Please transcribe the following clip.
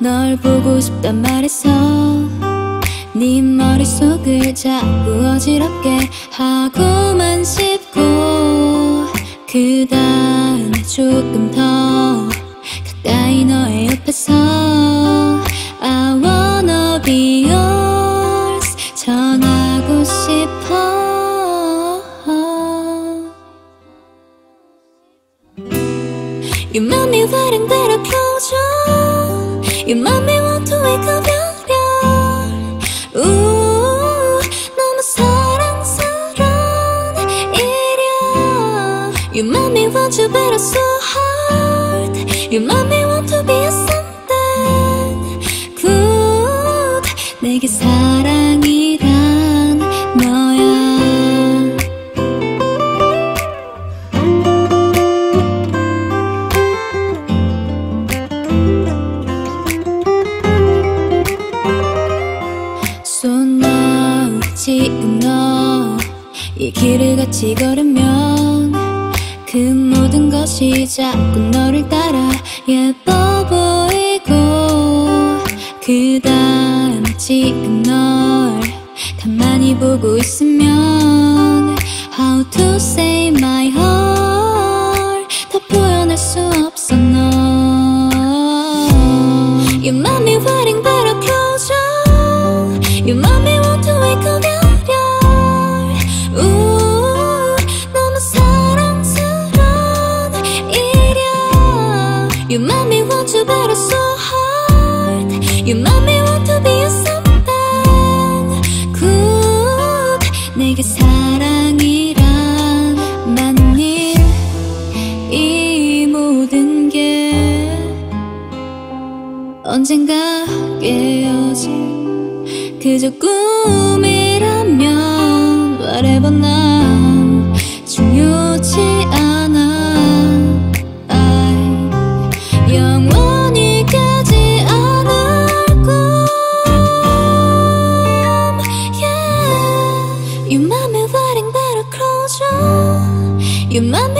널 보고 싶단 말했어 네 머릿속을 자꾸 어지럽게 하고만 싶고 그 다음에 조금 더 가까이 너의 옆에서 I wanna be yours 전하고 싶어 You make me waiting better closure You make me want to wake up 별별 우 너무 사랑스런 일이야 You make me want you better so hard You make me want to be a 이 길을 같이 걸으면 그 모든 것이 자꾸 너를 따라 예뻐 보이고 그 다음 지금 널 가만히 보고 있으면 How to You make me want to be a something good 내게 사랑이란 만일 이 모든 게 언젠가 깨어질 그저 꿈이라면 Whatever now 중요치 You made